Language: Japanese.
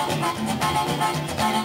「なならなら」